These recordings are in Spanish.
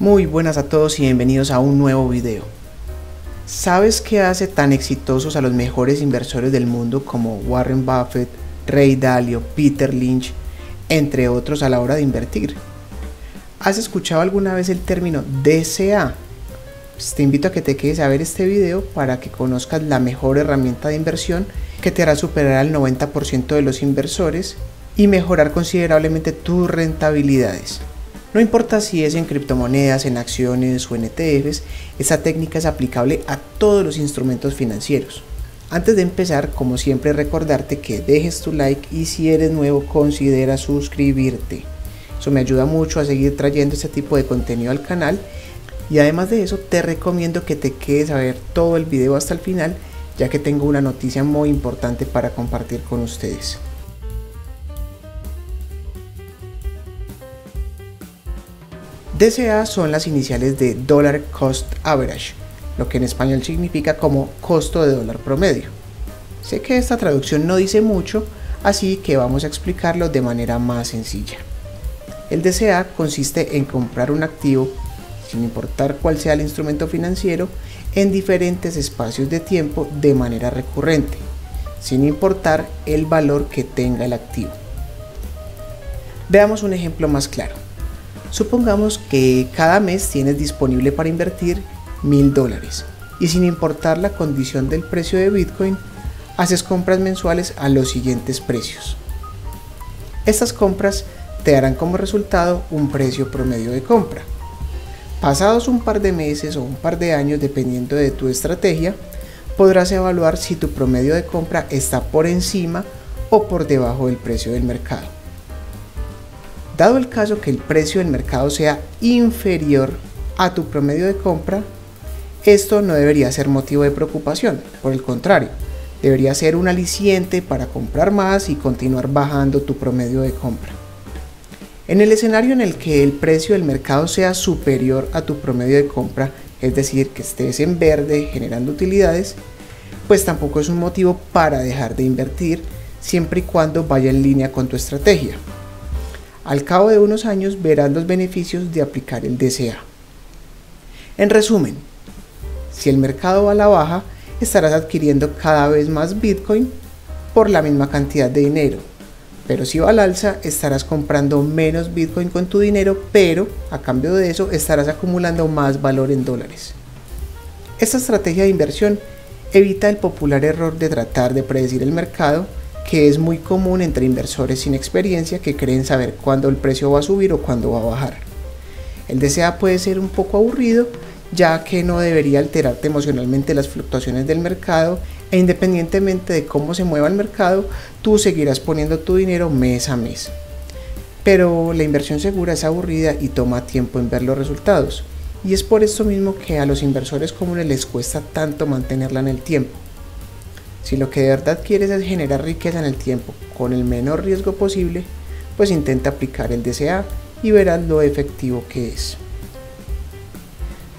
Muy buenas a todos y bienvenidos a un nuevo video. ¿Sabes qué hace tan exitosos a los mejores inversores del mundo como Warren Buffett, Ray Dalio, Peter Lynch, entre otros a la hora de invertir? ¿Has escuchado alguna vez el término DCA? Pues te invito a que te quedes a ver este video para que conozcas la mejor herramienta de inversión que te hará superar al 90% de los inversores y mejorar considerablemente tus rentabilidades. No importa si es en criptomonedas, en acciones o en ETFs, esta técnica es aplicable a todos los instrumentos financieros. Antes de empezar, como siempre, recordarte que dejes tu like y si eres nuevo, considera suscribirte. Eso me ayuda mucho a seguir trayendo este tipo de contenido al canal. Y además de eso, te recomiendo que te quedes a ver todo el video hasta el final, ya que tengo una noticia muy importante para compartir con ustedes. DCA son las iniciales de Dollar Cost Average, lo que en español significa como costo de dólar promedio. Sé que esta traducción no dice mucho, así que vamos a explicarlo de manera más sencilla. El DCA consiste en comprar un activo, sin importar cuál sea el instrumento financiero, en diferentes espacios de tiempo de manera recurrente, sin importar el valor que tenga el activo. Veamos un ejemplo más claro. Supongamos que cada mes tienes disponible para invertir mil dólares y sin importar la condición del precio de Bitcoin, haces compras mensuales a los siguientes precios. Estas compras te darán como resultado un precio promedio de compra. Pasados un par de meses o un par de años, dependiendo de tu estrategia, podrás evaluar si tu promedio de compra está por encima o por debajo del precio del mercado. Dado el caso que el precio del mercado sea inferior a tu promedio de compra, esto no debería ser motivo de preocupación, por el contrario, debería ser un aliciente para comprar más y continuar bajando tu promedio de compra. En el escenario en el que el precio del mercado sea superior a tu promedio de compra, es decir, que estés en verde generando utilidades, pues tampoco es un motivo para dejar de invertir siempre y cuando vaya en línea con tu estrategia. Al cabo de unos años verás los beneficios de aplicar el DCA. En resumen, si el mercado va a la baja, estarás adquiriendo cada vez más Bitcoin por la misma cantidad de dinero. Pero si va al alza, estarás comprando menos Bitcoin con tu dinero, pero a cambio de eso estarás acumulando más valor en dólares. Esta estrategia de inversión evita el popular error de tratar de predecir el mercado que es muy común entre inversores sin experiencia que creen saber cuándo el precio va a subir o cuándo va a bajar. El DCA puede ser un poco aburrido ya que no debería alterarte emocionalmente las fluctuaciones del mercado e independientemente de cómo se mueva el mercado, tú seguirás poniendo tu dinero mes a mes. Pero la inversión segura es aburrida y toma tiempo en ver los resultados. Y es por esto mismo que a los inversores comunes les cuesta tanto mantenerla en el tiempo. Si lo que de verdad quieres es generar riqueza en el tiempo con el menor riesgo posible, pues intenta aplicar el DCA y verás lo efectivo que es.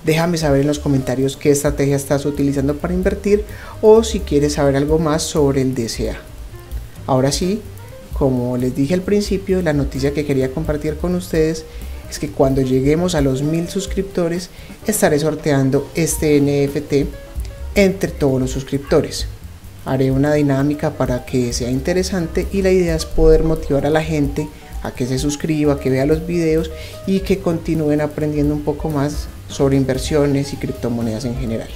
Déjame saber en los comentarios qué estrategia estás utilizando para invertir o si quieres saber algo más sobre el DCA. Ahora sí, como les dije al principio, la noticia que quería compartir con ustedes es que cuando lleguemos a los mil suscriptores estaré sorteando este NFT entre todos los suscriptores haré una dinámica para que sea interesante y la idea es poder motivar a la gente a que se suscriba, que vea los videos y que continúen aprendiendo un poco más sobre inversiones y criptomonedas en general.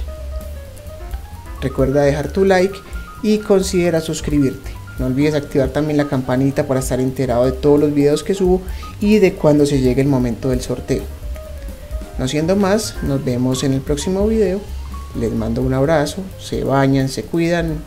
Recuerda dejar tu like y considera suscribirte. No olvides activar también la campanita para estar enterado de todos los videos que subo y de cuando se llegue el momento del sorteo. No siendo más, nos vemos en el próximo video. Les mando un abrazo, se bañan, se cuidan,